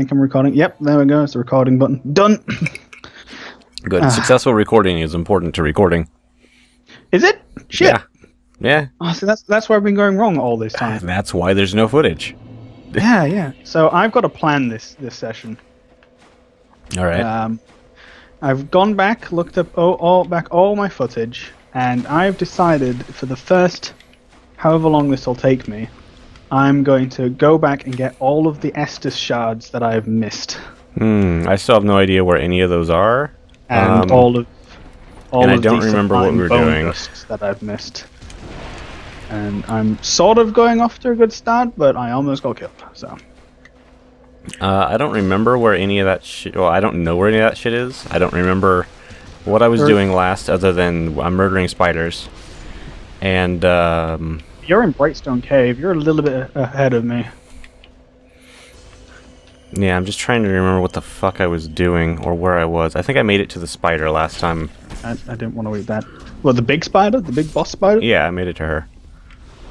think I'm recording. Yep, there we go. It's the recording button. Done. Good. Ah. Successful recording is important to recording. Is it? Shit. Yeah. Yeah. Oh, so that's that's where I've been going wrong all this time. That's why there's no footage. yeah, yeah. So I've got to plan this this session. All right. Um, I've gone back, looked up all, all back all my footage, and I've decided for the first, however long this will take me, I'm going to go back and get all of the Estus shards that I've missed, Hmm. I still have no idea where any of those are. and Um, all of all and I of don't the remember what we were doing. that I've missed. And I'm sort of going off to a good start, but I almost got killed. So Uh, I don't remember where any of that shit. Well, I don't know where any of that shit is. I don't remember what I was doing last, other than I'm murdering spiders. And um, you're in Brightstone Cove. You're a little bit ahead of me. yeah, I'm just trying to remember what the fuck I was doing or where I was. I think I made it to the spider last time. I, I didn't want to eat that. Well, the big spider, the big boss spider. Yeah, I made it to her.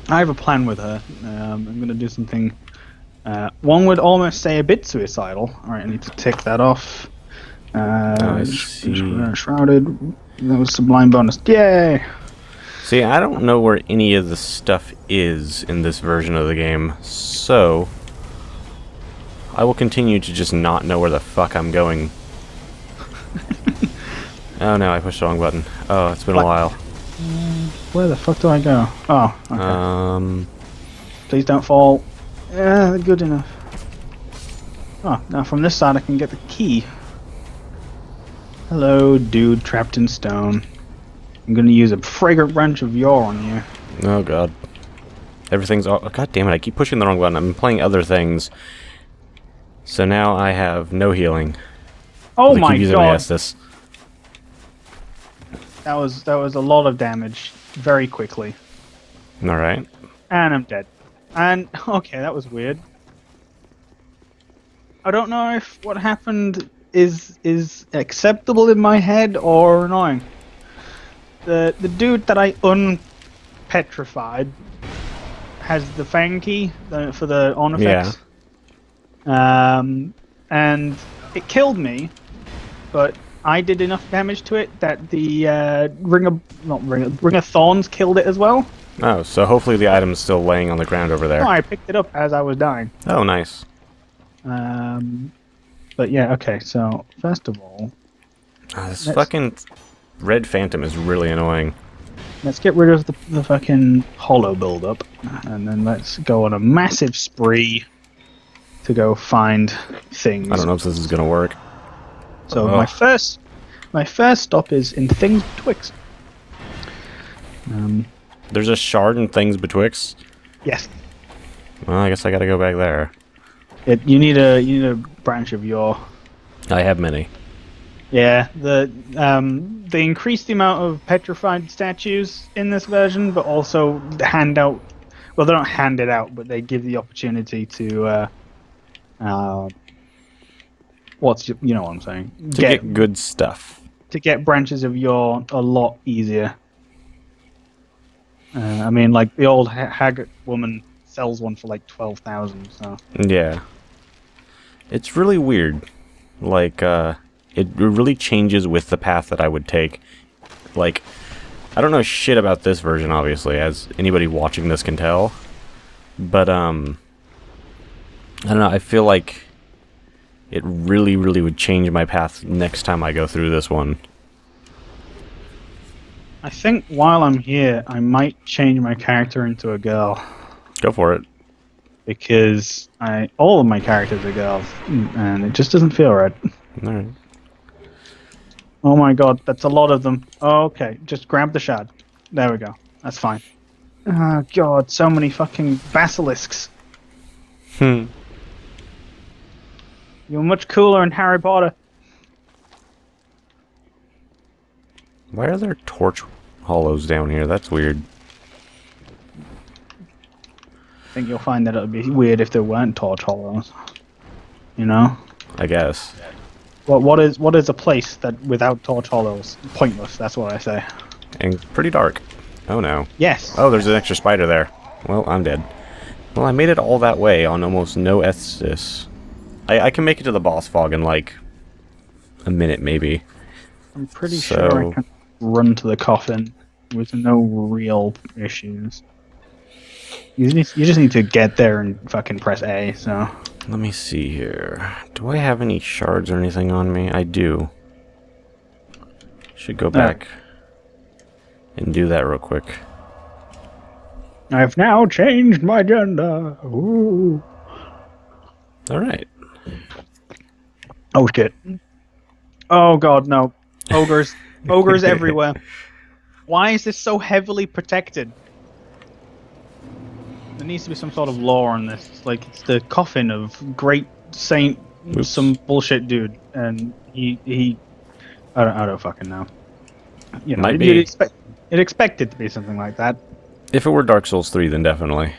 I have a plan with her. Um, I'm going to do something. Uh, one would almost say a bit suicidal. All right, I need to tick that off. Uh, see. shrouded. That was sublime bonus. Yay! See, I don't know where any of the stuff is in this version of the game, so I will continue to just not know where the fuck I'm going. oh no, I pushed the wrong button. Oh, it's been a What? while. Where the fuck do I go? Oh, okay. Um, Please don't fall. Yeah, good enough. Oh, now from this side I can get the key. Hello, dude trapped in stone. I'm gonna use a fragrant branch of yore on you. oh god. Everything's all. oh, God damn it, I keep pushing the wrong button. I'm playing other things. So now I have no healing. Oh keep my using god! Estus. That was that was a lot of damage very quickly, Alright. and I'm dead. And okay, that was weird. I don't know if what happened is is acceptable in my head or annoying. The the dude that I unpetrified has the fang key for the Ornifex. Um, and it killed me, but I did enough damage to it that the uh, ring of not ring of, ring of thorns killed it as well. Oh, so hopefully the item's still laying on the ground over there. No, I picked it up as I was dying. Oh, nice. Um, but yeah, okay. So first of all, Ah, this fucking red phantom is really annoying. let's get rid of the, the fucking hollow buildup, and then let's go on a massive spree to go find things. I don't know if this is gonna work. So Oh. my first, my first stop is in things betwixt. Um, There's a shard in things betwixt. yes, Well, I guess I gotta go back there. it, you need a you need a branch of Yore. I have many. Yeah, the um, they increased the amount of petrified statues in this version, but also hand out. Well, they don't hand it out, but they give the opportunity to. Uh, uh, what's your, you know what I'm saying? To get, good stuff. to get branches of Yore a lot easier. Uh, I mean, like the old ha- hag woman sells one for like twelve thousand. So Yeah. It's really weird. Like, uh, it really changes with the path that I would take. Like, I don't know shit about this version, obviously, as anybody watching this can tell. But, um, I don't know, I feel like it really, really would change my path next time I go through this one. I think while I'm here, I might change my character into a girl Go for it. because I all of my characters are girls, and it just doesn't feel right. Alright. Oh my god, that's a lot of them. Oh, okay, just grab the shard. There we go. That's fine. Oh god, so many fucking basilisks. Hmm. You're much cooler in Harry Potter. Why are there torch hollows down here? That's weird. I think you'll find that it would be weird if there weren't torch hollows. You know? I guess. What what is what is a place that without torch hollows? Pointless, that's what I say. And pretty dark. Oh no. Yes. Oh, there's an extra spider there. Well, I'm dead. Well, I made it all that way on almost no Estus. I, I can make it to the boss fog in like a minute, maybe. I'm pretty So- sure I can run to the coffin with no real issues. You just, you just need to get there and fucking press A. So Let me see here. Do I have any shards or anything on me? I do. Should go back and do that real quick. I've now changed my gender. Ooh. All right. Oh shit. Oh god, no. Ogres. Ogres everywhere. Why is this so heavily protected? Needs to be some sort of lore on this. It's like it's the coffin of great saint Oops. some bullshit dude and he he I don't I don't fucking know. You know, Might you'd be. expect you'd expect it to be something like that. If it were Dark Souls 3, then definitely.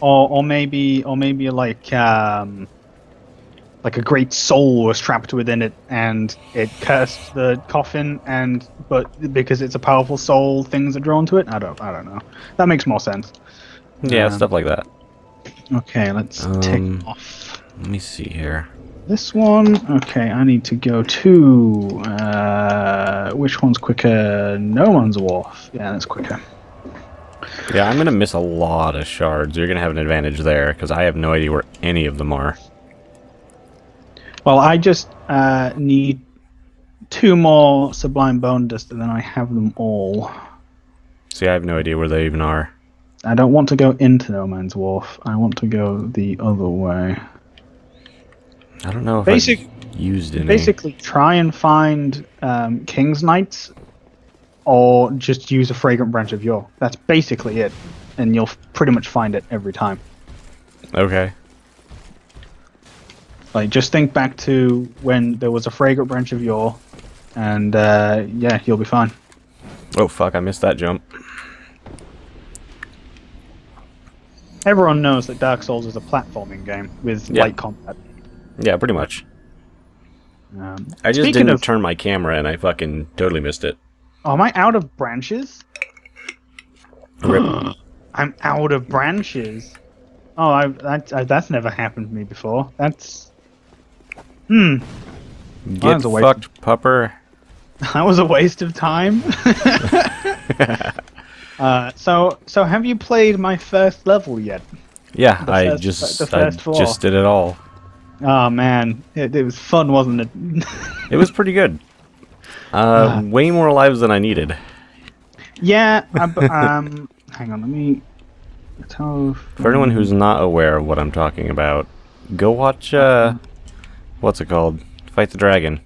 Or or maybe or maybe like um like a great soul was trapped within it and it cursed the coffin and but because it's a powerful soul things are drawn to it. I don't I don't know. That makes more sense. Yeah, Um, stuff like that. Okay, let's Um, tick off Let me see here. this one. Okay, I need to go to uh which one's quicker? No Man's Wharf. Yeah, that's quicker. Yeah, I'm gonna miss a lot of shards. You're gonna have an advantage there because I have no idea where any of them are. Well, I just uh, need two more Sublime Bone Dust, and then I have them all. See, I have no idea where they even are. I don't want to go into No Man's Wharf. I want to go the other way. I don't know if Basic- I've used any. Basically, try and find um, King's Knights, or just use a Fragrant Branch of Yore. That's basically it, and you'll pretty much find it every time. Okay. Like, just think back to when there was a Fragrant Branch of Yore, and uh, yeah, you'll be fine. Oh fuck! I missed that jump. Everyone knows that Dark Souls is a platforming game with Yeah. light combat. Yeah, pretty much. Um, I just didn't of- turn my camera and I fucking totally missed it. am I out of branches? I'm out of branches. Oh, I, that, I, that's never happened to me before. That's hmm. Get fucked, pupper. That was a waste of time. uh, so, so have you played my first level yet? Yeah, The I first- just the I floor. just did it all. Oh man, it, it was fun, wasn't it? It was pretty good. Uh, Ah. way more lives than I needed. yeah. I b um, hang on, let me. Tell For anyone who's not aware of what I'm talking about, go watch uh, what's it called? Fight the Dragon.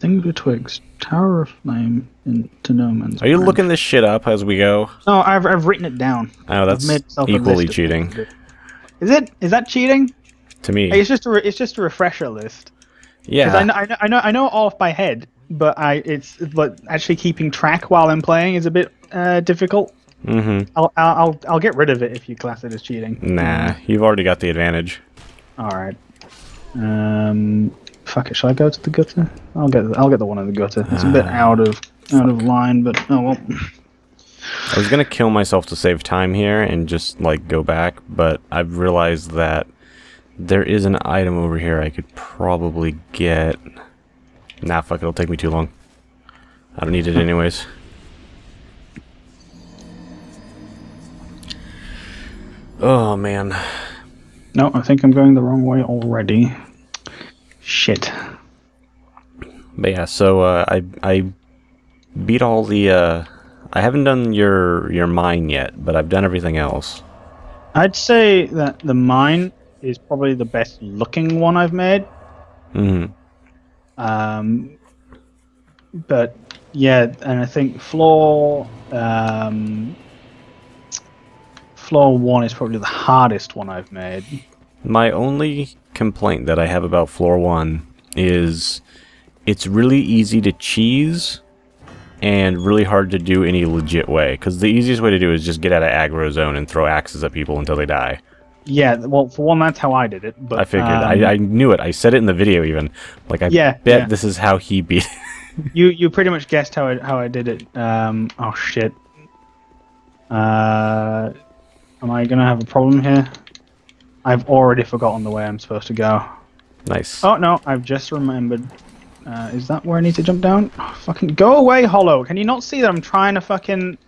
Things betwixt Tower of Flame into No Man's. Are you looking this shit up as we go? No, I've I've written it down. Oh, that's made myself a equally cheating things to do. Is it? Is that cheating? to me. It's just a re- it's just a refresher list. Yeah, I know, I know I know I know it off by head, but I it's but actually keeping track while I'm playing is a bit uh, difficult. mm-hmm. I'll, I'll I'll I'll get rid of it if you class it as cheating. Nah, you've already got the advantage. All right. Um. Fuck it. should I go to the gutter? I'll get I'll get the one in the gutter. It's a bit Ah, out of out of line, but oh well. I was gonna kill myself to save time here and just like go back, but I've realized that there is an item over here I could probably get. Nah, fuck, it, it'll take me too long. I don't need it anyways. Oh man. No, I think I'm going the wrong way already. Shit. But yeah, so uh, I I beat all the uh I haven't done your your mine yet, but I've done everything else. I'd say that the mine is probably the best looking one I've made. Mhm. Um, but yeah, and I think floor um, floor one is probably the hardest one I've made. My only complaint that I have about floor 1 is it's really easy to cheese and really hard to do any legit way cuz the easiest way to do is just get out of aggro zone and throw axes at people until they die. Yeah, well, for one, that's how I did it. But I figured. um, I, I knew it. I said it in the video even. Like I Yeah, bet yeah. this is how he beat it. you you pretty much guessed how I how I did it. Um, oh shit. Uh, am I gonna have a problem here? I've already forgotten the way I'm supposed to go. Nice. Oh no, I've just remembered. Uh, is that where I need to jump down? Oh, fucking go away, Hollow! Can you not see that I'm trying to fucking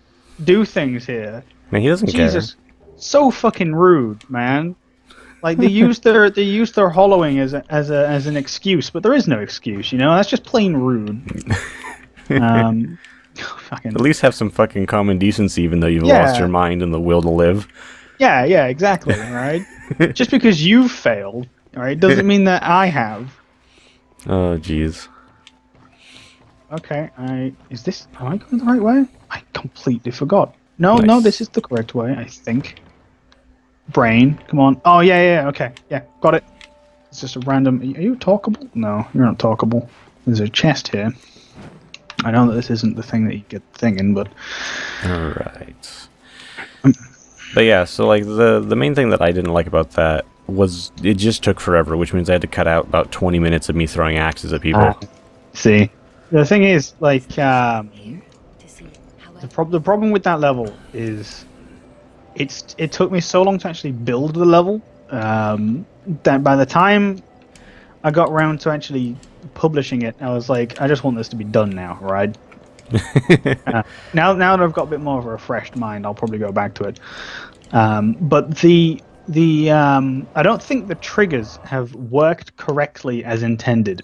do things here? Man, he doesn't Jesus, so fucking rude, man. Like they use their they use their hollowing as a, as a as an excuse, but there is no excuse. You know, that's just plain rude. um, fucking. At least have some fucking common decency, even though you've Yeah. lost your mind and the will to live. yeah, yeah, exactly. Right. just because you've failed, all right, doesn't mean that I have. Oh, jeez. Okay, I is this am I going the right way? I completely forgot. No, no, this is the correct way, I think. Brain, come on. Oh yeah, yeah, yeah, okay, yeah, got it. It's just a random. Are you talkable? No, you're not talkable. There's a chest here. I know that this isn't the thing that you get thinking, but All right. But yeah, so like the the main thing that I didn't like about that was it just took forever, which means I had to cut out about 20 minutes of me throwing axes at people. Ah. see, the thing is, like, um, The, the problem with that level is it's it took me so long to actually build the level um, that by the time I got around to actually publishing it, I was like, I just want this to be done now, right? Uh, now, now that I've got a bit more of a refreshed mind, I'll probably go back to it. Um, but the the um, I don't think the triggers have worked correctly as intended.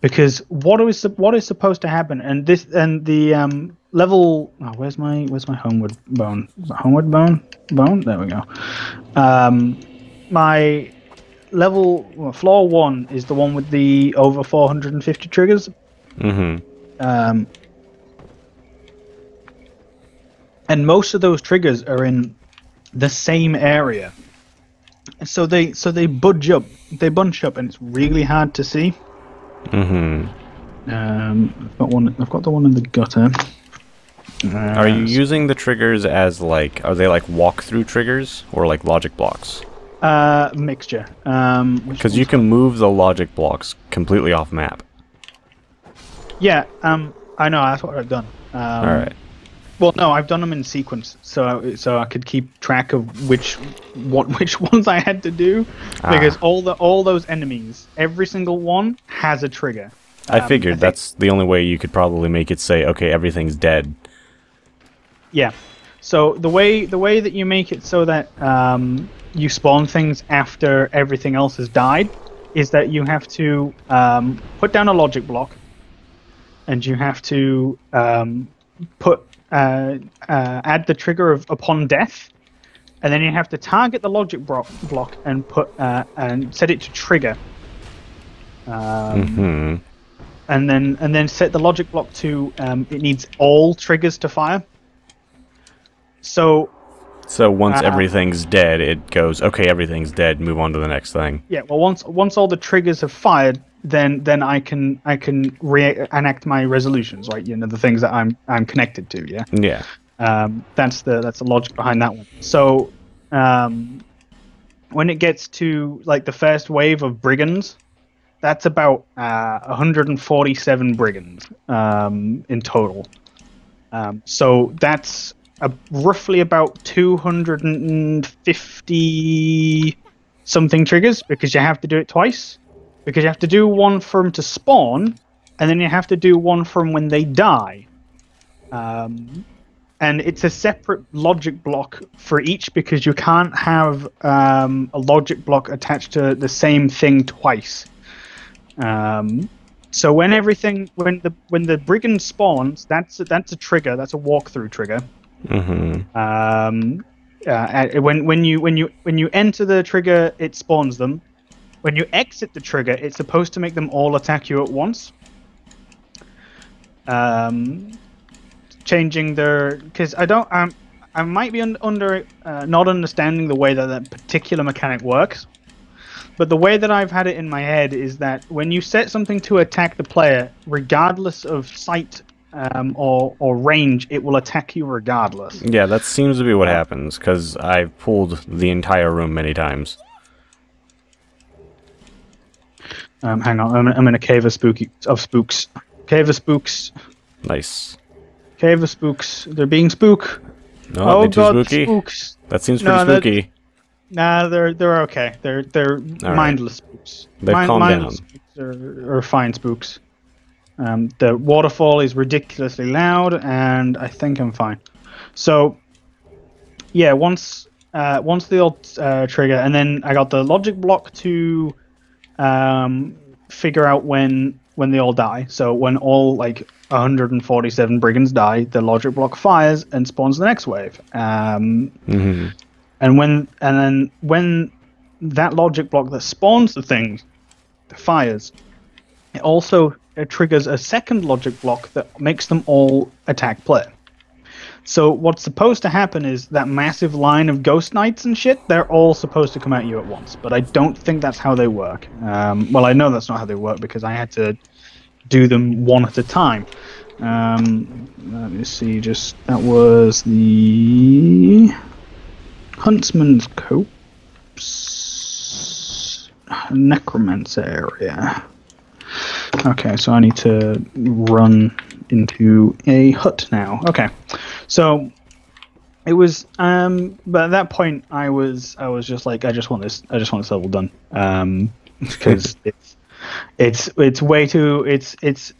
Because what is what is supposed to happen and this and the um, level oh, where's my where's my homeward bone? Is homeward bone? Bone? There we go. Um, my level well, floor one is the one with the over 450 triggers. Mm-hmm. um, and most of those triggers are in the same area so they so they budge up they bunch up and it's really hard to see Mm-hmm. um, I've got one. I've got the one in the gutter. Are you Uh, using the triggers as like are they like walkthrough triggers or like logic blocks? uh, mixture? Um, Because you can move the logic blocks completely off map. Yeah. Um, I know. That's what I've done. Um, All right. Well, no, I've done them in sequence, so so I could keep track of which what which ones I had to do, because Ah. all the all those enemies, every single one has a trigger. I Um, figured think- that's the only way you could probably make it say, okay, everything's dead. Yeah. So the way the way that you make it so that um, you spawn things after everything else has died is that you have to um, put down a logic block, and you have to um, put uh, uh, add the trigger of upon death, and then you have to target the logic bro- block and put uh, and set it to trigger. Um, hmm and then and then set the logic block to um, it needs all triggers to fire. So So once Uh, everything's dead, it goes, okay, everything's dead, move on to the next thing. yeah, well once once all the triggers have fired, then then I can I can re- enact my resolutions, right? You know the things that I'm I'm connected to. Yeah, Yeah. um, that's the that's the logic behind that one. So um, when it gets to like the first wave of brigands, that's about uh, 147 brigands um, in total. Um, so that's a, roughly about 250 something triggers because you have to do it twice. Because you have to do one for them to spawn, and then you have to do one from when they die. Um, and it's a separate logic block for each because you can't have um, a logic block attached to the same thing twice. Um, so when everything when the when the brigand spawns, that's a, that's a trigger. That's a walkthrough trigger. hmm Um, uh, when when you when you when you enter the trigger, it spawns them. When you exit the trigger, it's supposed to make them all attack you at once. Um, changing their because I don't um I might be un- under uh, not understanding the way that that particular mechanic works. But the way that I've had it in my head is that when you set something to attack the player, regardless of sight um, or or range, it will attack you regardless. Yeah, that seems to be what happens, because I've pulled the entire room many times. Um, hang on, I'm, I'm in a cave of spooky of spooks. Cave of spooks. Nice. Cave of spooks. They're being spook. No, oh, too god, spooky. spooks. That seems pretty that- spooky. Nah, they're they're okay. They're they're right. mindless spooks. They've calmed mindless down. spooks are, are fine spooks. Um, the waterfall is ridiculously loud, and I think I'm fine. So, yeah, once uh, once the old uh, trigger, and then I got the logic block to um, figure out when when they all die. So when all like 147 brigands die, the logic block fires and spawns the next wave. Um, hmm and when and then when that logic block that spawns the thing fires, it also triggers a second logic block that makes them all attack player. So what's supposed to happen is that massive line of ghost knights and shit, they're all supposed to come at you at once. But I don't think that's how they work. Um, well, I know that's not how they work because I had to do them one at a time. Um, let me see, just that was the Huntsman's Copse Necromancer area. Okay, so I need to run into a hut now. Okay, so it was um but at that point i was i was just like i just want this i just want this level done. Um because it's it's it's way too it's it's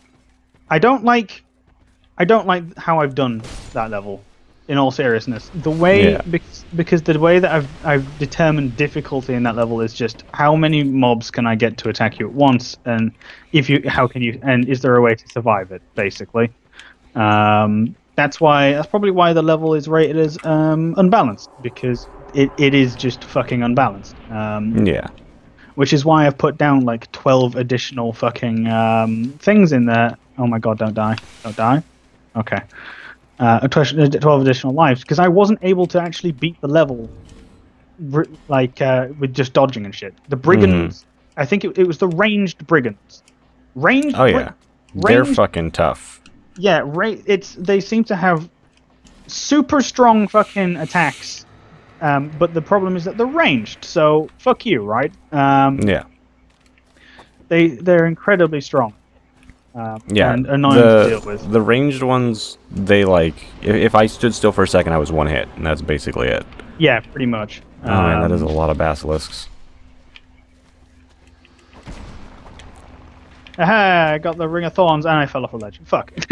i don't like i don't like how i've done that level in all seriousness. The way Yeah. because, because the way that i've i've determined difficulty in that level is just how many mobs can i get to attack you at once and if you how can you and is there a way to survive it basically? Um, that's why that's probably why the level is rated as um, unbalanced because it, it is just fucking unbalanced. Um, Yeah. which is why I've put down like twelve additional fucking um, things in there. Oh my god! Don't die! Don't die! Okay. Uh, twelve additional lives because I wasn't able to actually beat the level, like uh, with just dodging and shit. The brigands, I think it, it was the ranged brigands. Ranged. Oh yeah. They're fucking tough. Yeah, right. It's they seem to have super strong fucking attacks, um, but the problem is that they're ranged. So fuck you, right? Um, Yeah. they they're incredibly strong. Um, Yeah. and annoying to deal with. the ranged ones, they like if, if I stood still for a second, I was one hit, and that's basically it. Yeah, pretty much. Oh man, that is a Um, lot of basilisks. Aha! I got the ring of thorns and I fell off a ledge. Fuck.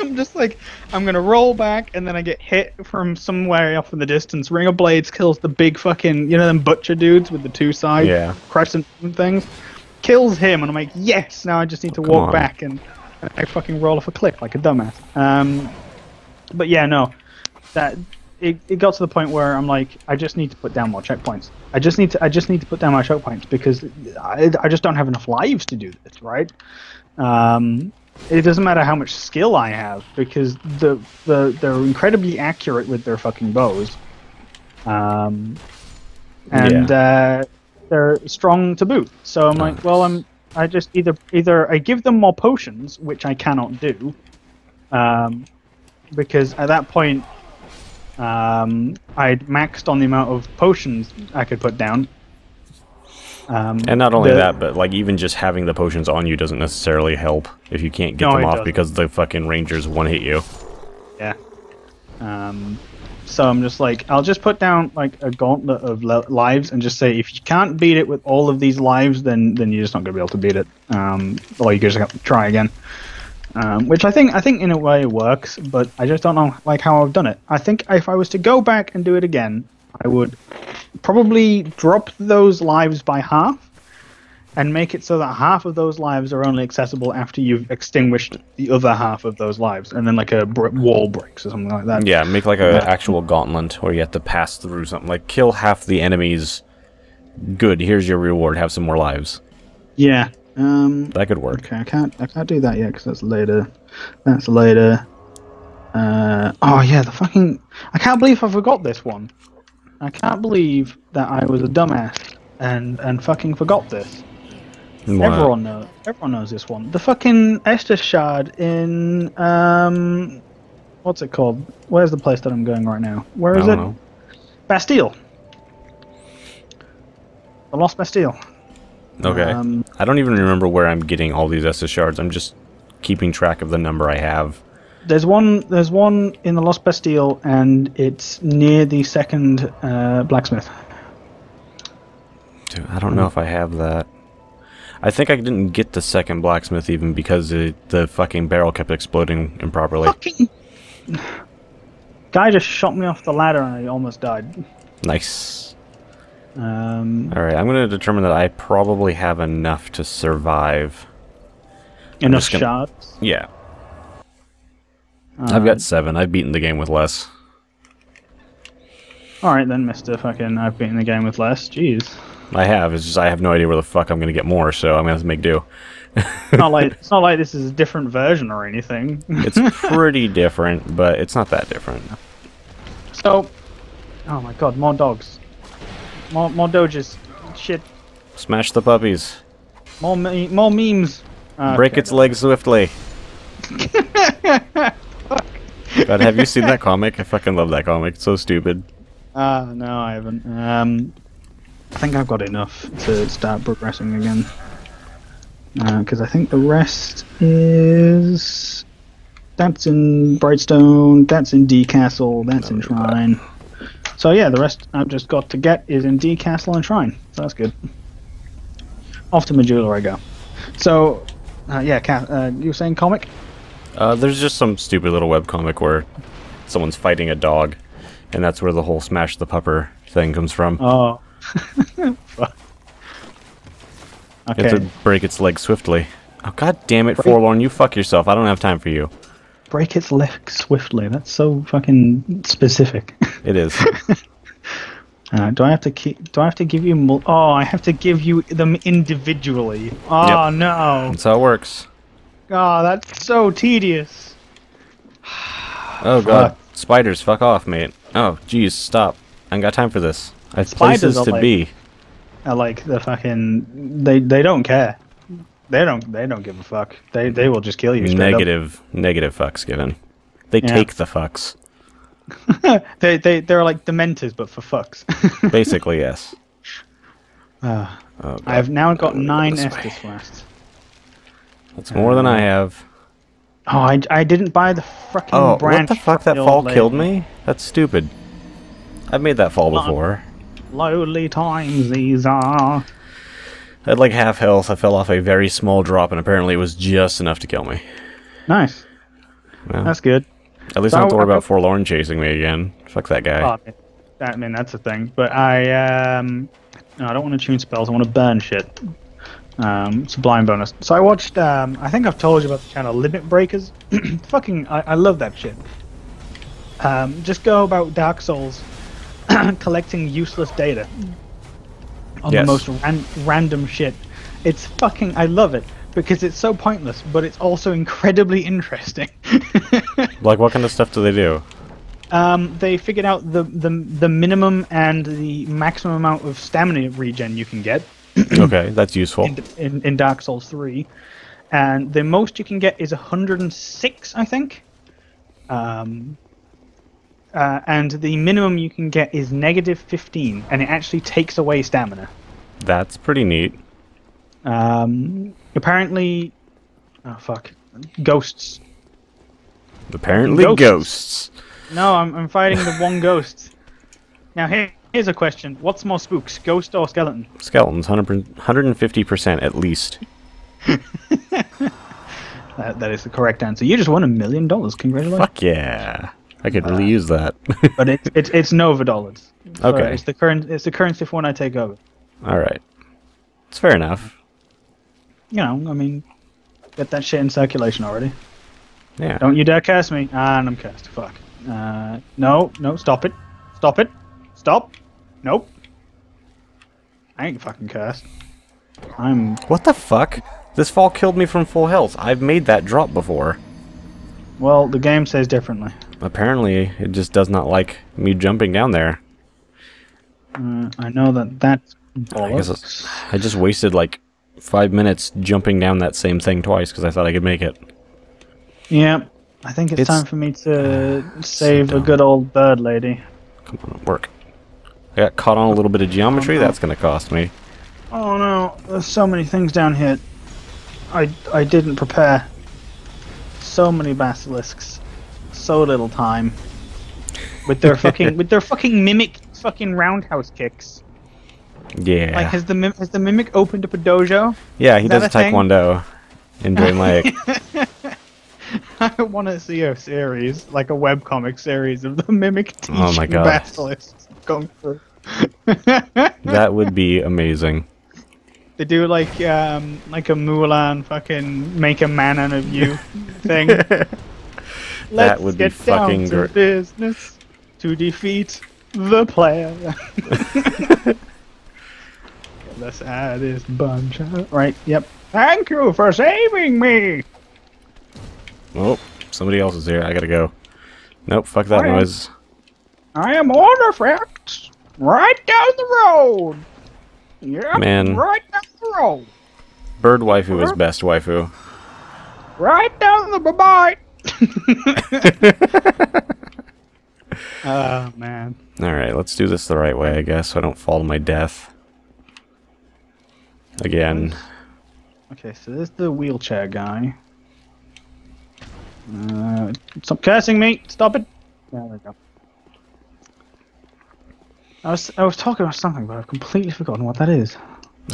I'm just like, I'm gonna roll back and then I get hit from somewhere off in the distance. Ring of Blades kills the big fucking, you know, them butcher dudes with the two side Yeah. crescent things. Kills him and I'm like, yes, now I just need to walk on. back and I fucking roll off a cliff like a dumbass. Um, but yeah, no. That it, it got to the point where I'm like, I just need to put down more checkpoints. I just need to I just need to put down my checkpoints because I, I just don't have enough lives to do this, right? Um, it doesn't matter how much skill I have because the the they're incredibly accurate with their fucking bows. Um, and uh, they're strong to boot. So I'm like, well, I'm I just either either I give them more potions, which I cannot do, um, because at that point um, I'd maxed on the amount of potions I could put down. Um, And not only the- that, but like even just having the potions on you doesn't necessarily help if you can't get No, them off doesn't. because the fucking rangers one hit you. Yeah. Um, so I'm just like, I'll just put down like a gauntlet of li- lives and just say, if you can't beat it with all of these lives, then then you're just not gonna be able to beat it. Um, or you just have to try again. Um, which I think I think in a way works, but I just don't know like how I've done it. I think if I was to go back and do it again, I would probably drop those lives by half and make it so that half of those lives are only accessible after you've extinguished the other half of those lives, and then like a br- wall breaks or something like that. Yeah, make like an actual gauntlet where you have to pass through something. Like kill half the enemies. Good. Here's your reward. Have some more lives. Yeah. Um, That could work. okay, I can't I can't do that yet because that's later. That's later. Uh, oh yeah, the fucking. I can't believe I forgot this one. I can't believe that I was a dumbass and and fucking forgot this. What? Everyone knows. Everyone knows this one. The fucking Estus shard in um, what's it called? Where's the place that I'm going right now? Where is I don't it? know. Bastille. The Lost Bastille. Okay. Um, I don't even remember where I'm getting all these Estus shards. I'm just keeping track of the number I have. There's one. There's one in the Lost Bastille, and it's near the second uh, blacksmith. Dude, I don't know if I have that. I think I didn't get the second blacksmith even because it, the fucking barrel kept exploding improperly. Fucking guy just shot me off the ladder, and I almost died. Nice. Um, All right, I'm going to determine that I probably have enough to survive. enough gonna- shots. Yeah. I've got seven. I've beaten the game with less. All right then, Mister. Fucking, I've beaten the game with less. Jeez. I have. It's just I have no idea where the fuck I'm going to get more, so I'm going to have to make do. It's not like it's not like this is a different version or anything. It's pretty different, but it's not that different. so, oh my god, more dogs, more more doges, shit, Smash the puppies. more me- more memes. Uh, Break its legs swiftly. God, have you seen that comic? I fucking love that comic. It's so stupid. Ah, no, I haven't. Um, I think I've got enough to start progressing again. Because I think the rest is that's in Brightstone, that's in D Castle, that's in Shrine. So yeah, the rest I've just got to get is in D Castle and Shrine. So that's good. Off to Majula I go. So, uh, yeah, uh, you were saying comic? Uh, there's just some stupid little web comic where someone's fighting a dog, and that's where the whole smash the pupper thing comes from. Oh. Fuck. You have to break its leg swiftly. Oh god damn it, Forlorn, you fuck yourself. I don't have time for you. Break its leg swiftly. That's so fucking specific. It is. Uh, do I have to keep? Do I have to give you? Mul- oh, I have to give you them individually. Oh Yep. no! That's how it works. Oh, that's so tedious. Oh god. Spiders, fuck off, mate. Oh, jeez, stop. I ain't got time for this. I have Spiders places to like- be. I like the fucking. They they don't care. They don't they don't give a fuck. They they will just kill you. Negative, negative fucks given. They Yeah. take the fucks. They they they're like dementors, but for fucks. Basically, yes. Ah, Oh, I have now got Go nine. Estus flasks. That's more than I have. Oh, I, I didn't buy the fucking Oh, what the fuck? That fall old killed me? That's stupid. I've made that fall before. Lonely times these are. I had like half health. I fell off a very small drop, and apparently it was just enough to kill me. Nice. Well, That's good. at least I don't have to worry about Forlorn chasing me again. Fuck that guy. Oh, I mean, that's a thing. But I, um, no, I don't want to tune spells. I want to burn shit. Um, it's a blind bonus. So I watched. Um, I think I've told you about the channel Limit Breakers. Fucking, I, I love that shit. Um, just go about Dark Souls, collecting useless data on Yes. the most ran- random shit. It's fucking. I love it because it's so pointless, but it's also incredibly interesting. Like, what kind of stuff do they do? Um, they figured out the, the the minimum and the maximum amount of stamina regen you can get okay, that's useful. in, in, in Dark Souls 3, and the most you can get is 106, I think. Um, uh, and the minimum you can get is negative 15, and it actually takes away stamina. That's pretty neat. Um, apparently, oh fuck, ghosts. Apparently, Ghosts. ghosts. No, I'm, I'm fighting the one ghost. Now here, here's a question: What's more spooks, ghost or skeleton? Skeletons, 100, 150% at least. That, that is the correct answer. You just won a million dollars. Congratulations. Fuck yeah. I could really use that. But it's it's it's Nova dollars. So Okay. It's the current it's the currency for when I take over. Alright. It's fair enough. You know, I mean, get that shit in circulation already. Yeah. Don't you dare curse me. Ah, and I'm cursed. Fuck. Uh, no, no, stop it. Stop it. Stop. Nope. I ain't fucking cursed. I'm. What the fuck? This fall killed me from full health. I've made that drop before. Well, the game says differently. Apparently, it just does not like me jumping down there. Uh, I know that that's I guess I just wasted like five minutes jumping down that same thing twice because I thought I could make it. Yeah, I think it's, It's- time for me to save a good old bird lady. Come on, work. I got caught on a little bit of geometry. Oh, no. That's going to cost me. Oh no, there's so many things down here. I I didn't prepare. So many basilisks. So little time with their fucking with their fucking mimic fucking roundhouse kicks. Yeah. Like, has the mim- has the mimic opened up a dojo? yeah, he is does taekwondo in Dream Lake. I want to see a series, like a webcomic series of the mimic teaching Oh my God. Basilisk kung fu. that would be amazing. They do like um like a Mulan fucking make a man out of you thing. Let's would be get fucking down to business to defeat the player. Let's add this bunch. Right. Yep. Thank you for saving me. Oh, somebody else is here. I gotta go. Nope, fuck that Alright. noise. I am Ornifex. Right down the road. Yep. Man. Right down the road. Bird waifu is best waifu. Right down the bye bye. Oh man. Alright, let's do this the right way, I guess, so I don't fall to my death. Again. Okay, so there's the wheelchair guy. Uh, stop cursing me! Stop it! There we go. I was I was talking about something, but I've completely forgotten what that is.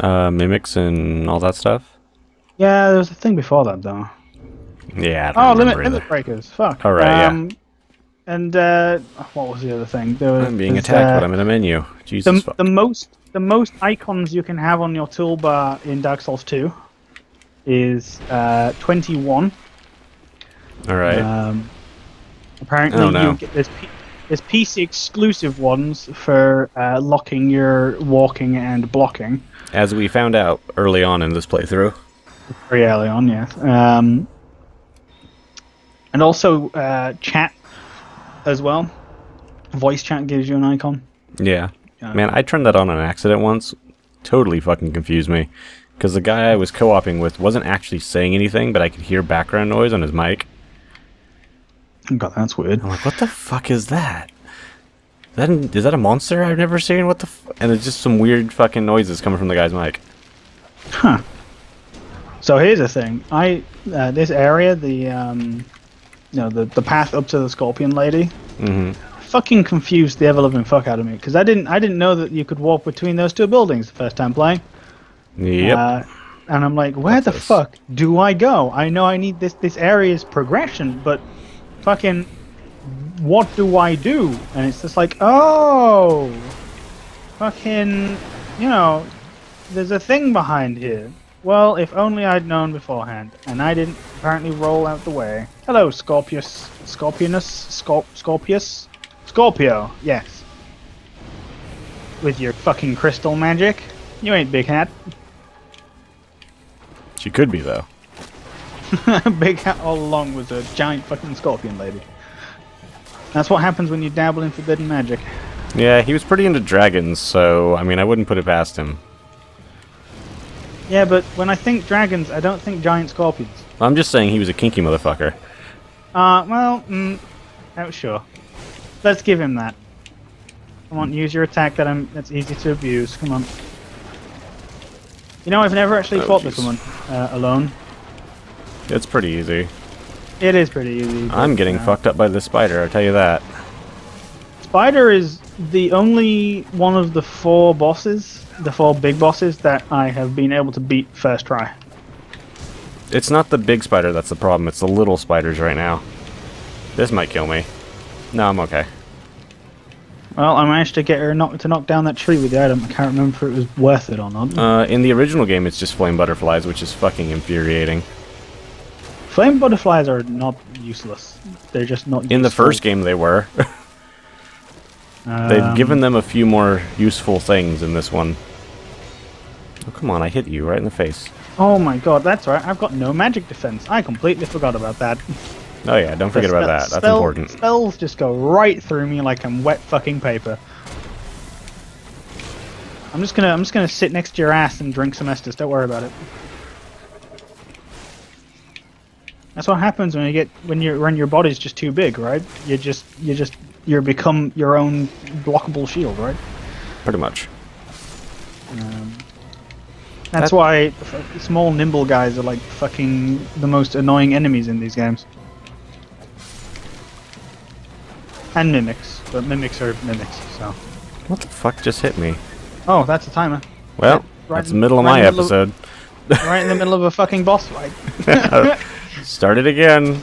Uh, mimics and all that stuff? Yeah, there was a thing before that though. Yeah, Oh, limit limit breakers. Fuck. All right. right, yeah. um, And uh, what was the other thing? There was, I'm being attacked, uh, but I'm in a menu. Jesus the, the most the most icons you can have on your toolbar in Dark Souls 2 is uh, 21. Alright. Um, apparently, Oh, no. you get, there's P- there's PC exclusive ones for uh, locking your walking and blocking. As we found out early on in this playthrough. Very early on, yes. Um, and also uh, chat as well. Voice chat gives you an icon. Yeah. Yeah. Man, I turned that on an accident once. Totally fucking confused me. Because the guy I was co-oping with wasn't actually saying anything, but I could hear background noise on his mic. God, that's weird. I'm like, what the fuck is that? Is that, is that a monster I've never seen? What the f-? And it's just some weird fucking noises coming from the guy's mic. Huh. So here's the thing. I uh, this area, the um, you know, the the path up to the Scorpion Lady, hmm fucking confused the ever loving fuck out of me because I didn't I didn't know that you could walk between those two buildings the first time playing. Yep. Uh, and I'm like, where What's the this? fuck do I go? I know I need this this area's progression, but fucking what do I do? And it's just like, oh, fucking, you know, there's a thing behind here. Well, if only I'd known beforehand, and I didn't apparently roll out the way. Hello, Scorpius, Scorpionus, Scorp, Scorpius, Scorpio. Yes. With your fucking crystal magic, you ain't big hat. she could be, though. Big Hat all along was a giant fucking scorpion lady. That's what happens when you dabble in forbidden magic. Yeah, he was pretty into dragons, so, I mean, I wouldn't put it past him. Yeah, but when I think dragons, I don't think giant scorpions. I'm just saying he was a kinky motherfucker. Uh, well, mm, oh, sure. Let's give him that. Come on, use your attack that I'm, that's easy to abuse. Come on. You know, I've never actually Oh, fought this jeez. one uh, alone. It's pretty easy. It is pretty easy. I'm getting uh, fucked up by the spider, I'll tell you that. Spider is the only one of the four bosses, the four big bosses, that I have been able to beat first try. It's not the big spider that's the problem, it's the little spiders right now. This might kill me. No, I'm okay. Well, I managed to get her knock, to knock down that tree with the item. I can't remember if it was worth it or not. Uh, in the original game, it's just flame butterflies, which is fucking infuriating. Flame butterflies are not useless. They're just not. In the first game, they were. Um, They've given them a few more useful things in this one. Oh, come on, I hit you right in the face. Oh my god, that's right. I've got no magic defense. I completely forgot about that. Oh yeah, don't forget about that. That's spell- important. Spells just go right through me like I'm wet fucking paper. I'm just gonna I'm just gonna sit next to your ass and drink some Estus. Don't worry about it. That's what happens when you get when you when your body's just too big, right? You just you just you become your own blockable shield, right? Pretty much. Uh, That's That- why small nimble guys are like fucking the most annoying enemies in these games. and mimics, but mimics are mimics. So. What the fuck just hit me? Oh, that's a timer. Well, Right that's the middle of right my in the middle episode. right in the middle of a fucking boss fight. Start it again.